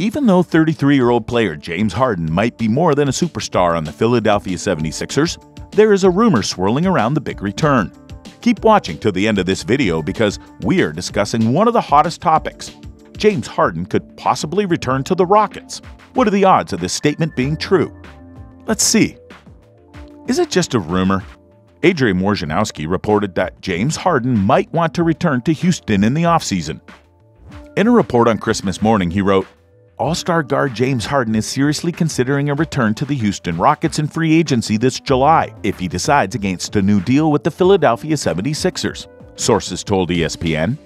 Even though 33 year old player James Harden might be more than a superstar on the Philadelphia 76ers, there is a rumor swirling around the big return. Keep watching till the end of this video because we are discussing one of the hottest topics. James Harden could possibly return to the Rockets. What are the odds of this statement being true? Let's see. Is it just a rumor? Adrian Wojnarowski reported that James Harden might want to return to Houston in the offseason. In a report on Christmas morning, he wrote, all star guard James Harden is seriously considering a return to the Houston Rockets in free agency this July if he decides against a new deal with the Philadelphia 76ers, sources told ESPN.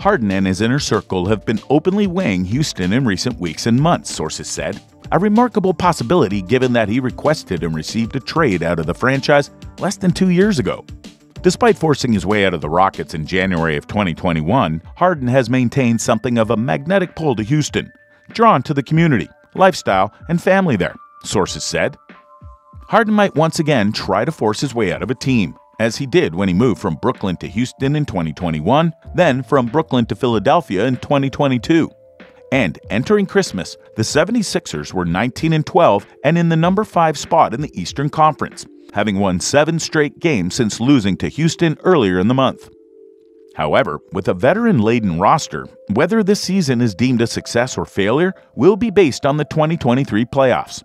Harden and his inner circle have been openly weighing Houston in recent weeks and months, sources said. A remarkable possibility given that he requested and received a trade out of the franchise less than two years ago. Despite forcing his way out of the Rockets in January of 2021, Harden has maintained something of a magnetic pull to Houston, drawn to the community, lifestyle, and family there, sources said. Harden might once again try to force his way out of a team, as he did when he moved from Brooklyn to Houston in 2021, then from Brooklyn to Philadelphia in 2022. And entering Christmas, the 76ers were 19 and 12 and in the number 5 spot in the Eastern Conference, having won 7 straight games since losing to Houston earlier in the month. However, with a veteran laden roster, whether this season is deemed a success or failure will be based on the 2023 playoffs.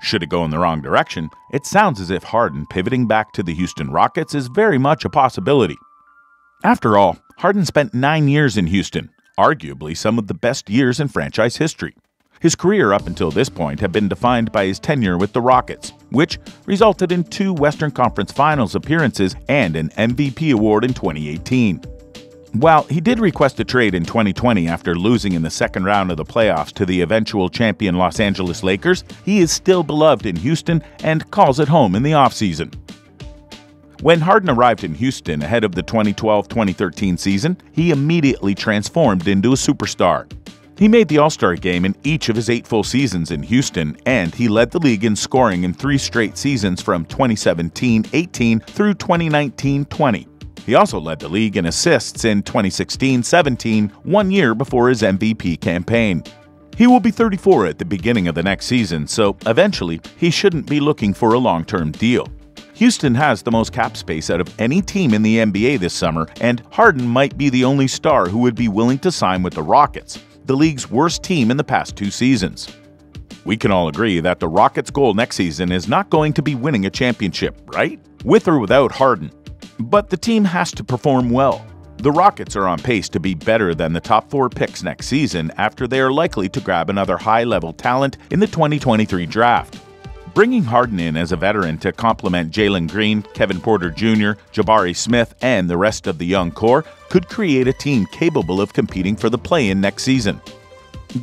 Should it go in the wrong direction, it sounds as if Harden pivoting back to the Houston Rockets is very much a possibility. After all, Harden spent nine years in Houston, arguably some of the best years in franchise history. His career up until this point had been defined by his tenure with the Rockets, which resulted in two Western Conference Finals appearances and an MVP award in 2018. While he did request a trade in 2020 after losing in the second round of the playoffs to the eventual champion Los Angeles Lakers, he is still beloved in Houston and calls it home in the offseason. When Harden arrived in Houston ahead of the 2012 2013 season, he immediately transformed into a superstar. He made the All Star game in each of his eight full seasons in Houston, and he led the league in scoring in three straight seasons from 2017 18 through 2019 20. He also led the league in assists in 2016 17, one year before his MVP campaign. He will be 34 at the beginning of the next season, so eventually he shouldn't be looking for a long term deal. Houston has the most cap space out of any team in the NBA this summer, and Harden might be the only star who would be willing to sign with the Rockets, the league's worst team in the past two seasons. We can all agree that the Rockets' goal next season is not going to be winning a championship, right? With or without Harden. But the team has to perform well. The Rockets are on pace to be better than the top four picks next season after they are likely to grab another high level talent in the 2023 draft. Bringing Harden in as a veteran to complement Jalen Green, Kevin Porter Jr., Jabari Smith, and the rest of the young core could create a team capable of competing for the play in next season.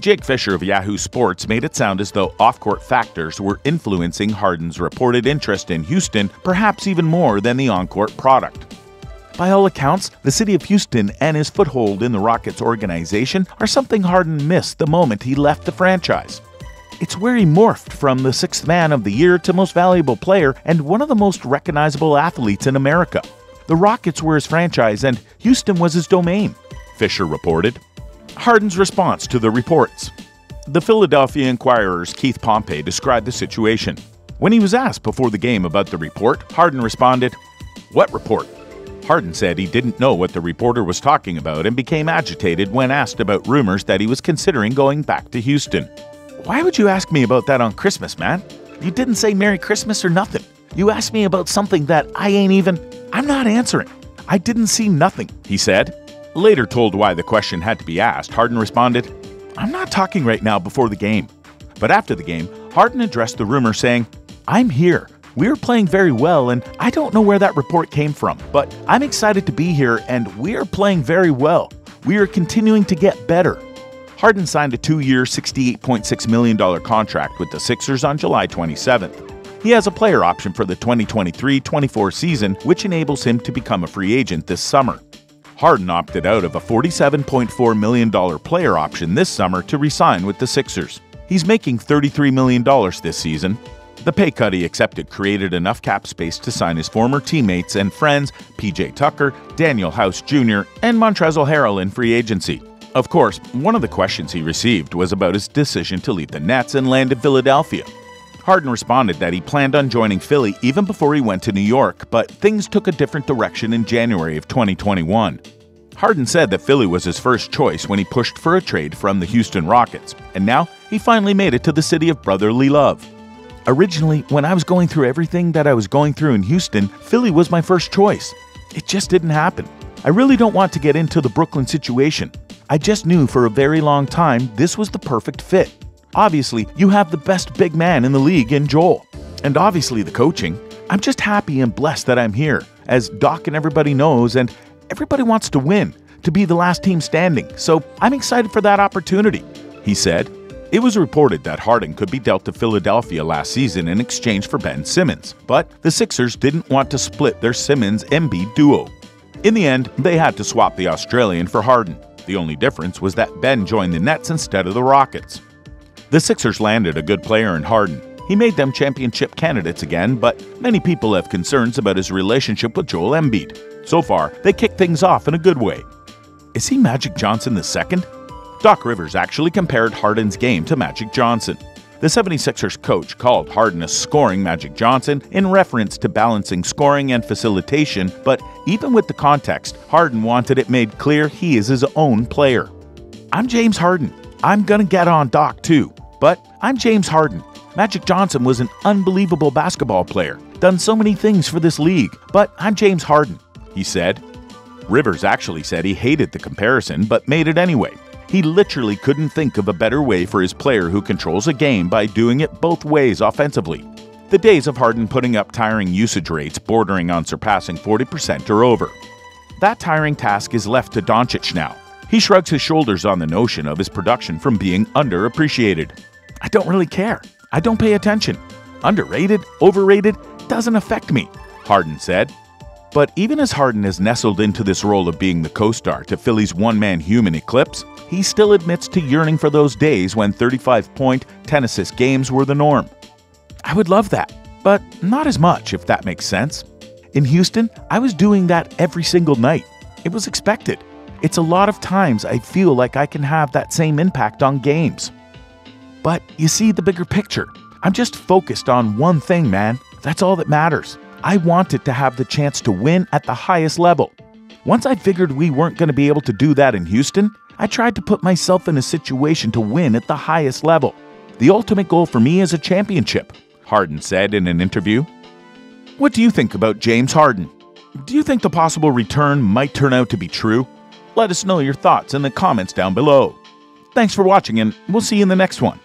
Jake Fisher of Yahoo Sports made it sound as though off court factors were influencing Harden's reported interest in Houston, perhaps even more than the on court product. By all accounts, the city of Houston and his foothold in the Rockets organization are something Harden missed the moment he left the franchise. It's where he morphed from the sixth man of the year to most valuable player and one of the most recognizable athletes in America. The Rockets were his franchise and Houston was his domain, Fisher reported. Harden's response to the reports. The Philadelphia Inquirer's Keith Pompey described the situation. When he was asked before the game about the report, Harden responded, What report? Harden said he didn't know what the reporter was talking about and became agitated when asked about rumors that he was considering going back to Houston. Why would you ask me about that on Christmas, man? You didn't say Merry Christmas or nothing. You asked me about something that I ain't even. I'm not answering. I didn't see nothing, he said. Later told why the question had to be asked, Harden responded, I'm not talking right now before the game. But after the game, Harden addressed the rumor saying, I'm here. We're playing very well, and I don't know where that report came from, but I'm excited to be here, and we're playing very well. We are continuing to get better. Harden signed a two year, $68.6 million contract with the Sixers on July 27th. He has a player option for the 2023 24 season, which enables him to become a free agent this summer. Harden opted out of a $47.4 million player option this summer to resign with the Sixers. He's making $33 million this season. The pay cut he accepted created enough cap space to sign his former teammates and friends PJ Tucker, Danuel House Jr., and Montrezl Harrell in free agency. Of course, one of the questions he received was about his decision to leave the Nets and land in Philadelphia. Harden responded that he planned on joining Philly even before he went to New York, but things took a different direction in January of 2021. Harden said that Philly was his first choice when he pushed for a trade from the Houston Rockets, and now he finally made it to the city of brotherly love. Originally, when I was going through everything that I was going through in Houston, Philly was my first choice. It just didn't happen. I really don't want to get into the Brooklyn situation. I just knew for a very long time this was the perfect fit. Obviously, you have the best big man in the league in Joel. And obviously, the coaching. I'm just happy and blessed that I'm here, as Doc and everybody knows, and everybody wants to win, to be the last team standing, so I'm excited for that opportunity, he said. It was reported that Harden could be dealt to Philadelphia last season in exchange for Ben Simmons, but the Sixers didn't want to split their Simmons Embiid duo. In the end, they had to swap the Australian for Harden. The only difference was that Ben joined the Nets instead of the Rockets. The Sixers landed a good player in Harden. He made them championship candidates again, but many people have concerns about his relationship with Joel Embiid. So far, they kicked things off in a good way. Is he Magic Johnson II? Doc Rivers actually compared Harden's game to Magic Johnson. The 76ers coach called Harden a scoring Magic Johnson in reference to balancing scoring and facilitation, but even with the context, Harden wanted it made clear he is his own player. I'm James Harden. I'm gonna get on Doc too, but I'm James Harden. Magic Johnson was an unbelievable basketball player, done so many things for this league, but I'm James Harden, he said. Rivers actually said he hated the comparison, but made it anyway. He literally couldn't think of a better way for his player who controls a game by doing it both ways offensively. The days of Harden putting up tiring usage rates bordering on surpassing 40% are over. That tiring task is left to Doncic now. He shrugs his shoulders on the notion of his production from being underappreciated. I don't really care. I don't pay attention. Underrated, overrated, doesn't affect me, Harden said. But even as Harden has nestled into this role of being the co star to Philly's one man human eclipse, he still admits to yearning for those days when 35 point, 10 assist games were the norm. I would love that, but not as much, if that makes sense. In Houston, I was doing that every single night. It was expected. It's a lot of times I feel like I can have that same impact on games. But you see the bigger picture. I'm just focused on one thing, man. That's all that matters. I wanted to have the chance to win at the highest level. Once I figured we weren't going to be able to do that in Houston, I tried to put myself in a situation to win at the highest level. The ultimate goal for me is a championship, Harden said in an interview. What do you think about James Harden? Do you think the possible return might turn out to be true? Let us know your thoughts in the comments down below. Thanks for watching, and we'll see you in the next one.